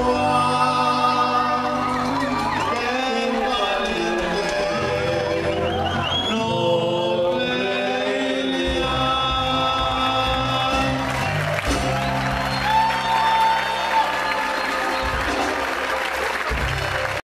one.